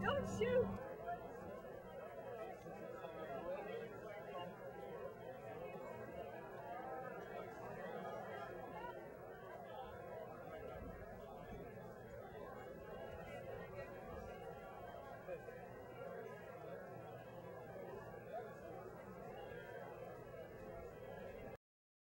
Don't shoot!